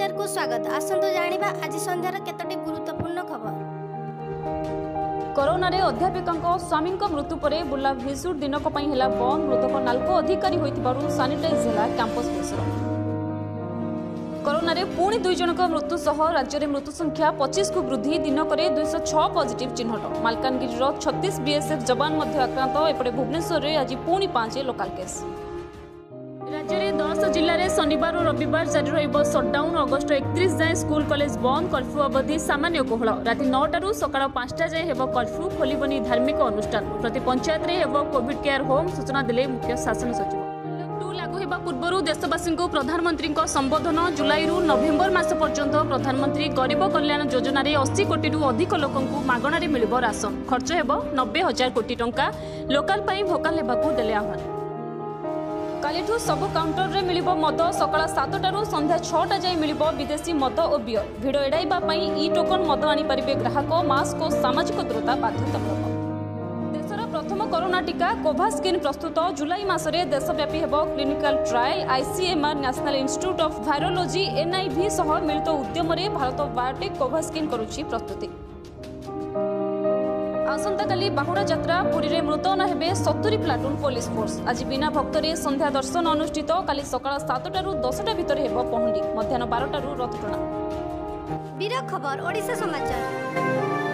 সমাচারকু স্বাগত আসন্তু জাঁয়া আজ সন্ধ্যার কতটি গুরুত্বপূর্ণ খবর କରୋନାରେ ଅଧ୍ୟାପିକାଙ୍କ ସ୍ୱାମୀଙ୍କ ମୃତ୍ୟୁ ପରେ ବୁର୍ଲା ଭିଜୁର ଦିନକ ପାଇଁ ହେଲା ବନ୍ଦ ମୃତକ ନାଲ୍କୋ ଅଧିକାରୀ ହୋଇଥିବାରୁ ସାନିଟାଇଜ୍ ହେଲା କ୍ୟାମ୍ପସ୍ ପରିସର କରୋନାରେ ପୁଣି ଦୁଇ ଜଣଙ୍କ ମୃତ୍ୟୁ ସହ ରାଜ୍ୟରେ ମୃତ୍ୟୁ ସଂଖ୍ୟା ପଚିଶକୁ ବୃଦ୍ଧି ଦିନକରେ ଦୁଇଶହ ଛଅ ପଜିଟିଭ୍ ଚିହ୍ନଟ ମାଲକାନଗିରିର ଛତିଶ ବିଏସ୍ଏଫ୍ ଯବାନ ମଧ୍ୟ ଆକ୍ରାନ୍ତ ଏପଟେ ଭୁବନେଶ୍ୱରରେ ଆଜି ପୁଣି ପାଞ୍ଚ ଲୋକାଲ୍ କେସ୍ ସମସ୍ତ ଜିଲ୍ଲାରେ ଶନିବାର ଓ ରବିବାର ଜାରି ରହିବ ସଟ୍ଡାଉନ୍ ଅଗଷ୍ଟ ଏକତିରିଶ ଯାଏଁ ସ୍କୁଲ କଲେଜ ବନ୍ଦ କର୍ଫ୍ୟୁ ଅବଧି ସାମାନ୍ୟ କୋହଳ ରାତି ନଅଟାରୁ ସକାଳ ପାଞ୍ଚଟା ଯାଏଁ ହେବ କର୍ଫ୍ୟୁ ଖୋଲିବନି ଧାର୍ମିକ ଅନୁଷ୍ଠାନ ପ୍ରତି ପଞ୍ଚାୟତରେ ହେବ କୋଭିଡ କେୟାର ହୋମ୍ ସୂଚନା ଦେଲେ ମୁଖ୍ୟ ଶାସନ ସଚିବ ଲାଗୁ ହେବା ପୂର୍ବରୁ ଦେଶବାସୀଙ୍କୁ ପ୍ରଧାନମନ୍ତ୍ରୀଙ୍କ ସମ୍ବୋଧନ ଜୁଲାଇରୁ ନଭେମ୍ବର ମାସ ପର୍ଯ୍ୟନ୍ତ ପ୍ରଧାନମନ୍ତ୍ରୀ ଗରିବ କଲ୍ୟାଣ ଯୋଜନାରେ ଅଶୀ କୋଟିରୁ ଅଧିକ ଲୋକଙ୍କୁ ମାଗଣାରେ ମିଳିବ ରାସନ ଖର୍ଚ୍ଚ ହେବ ନବେ ହଜାର କୋଟି ଟଙ୍କା ଲୋକାଲ ପାଇଁ ଭୋକାଲ ହେବାକୁ ଦେଲେ ଆହ୍ୱାନ কালিঠু সবু কাউন্টরে মিলব মদ সকাল সাতটার সন্ধ্যা ছটা যাই মিলব বিদেশী মদ ও বিয় ভিড় এড়াইবা ই টোকন মদ আনিপারে গ্রাহক মাস্ক ও সামাজিক দূরতা বাধ্যতামূলক দেশের প্রথম করোনা টিকা কোভাস্কিন প্রস্তুত জুলাই মাসে দেশব্যাপী হব clinical trial ICMR national institute of virology NIV সহ মিলিত উদ্যমে ভারত বায়োটেক কোভাস্কিন করুছি প্রস্তুতি আসন্তকালি বাহুড়া যাত্রা পুরীর মৃতয়ন হবে সতুরি প্লাটুন পুলিশ ফোর্স আজ বিনা ভক্তরে সন্ধ্যা দর্শন অনুষ্ঠিত কালি সকাল সাতটার দশটা ভিতরে হব পহণ্ডি মধ্যাহ্ন বারটার রথটଣା বিরা খবর ওড়শা সমাচার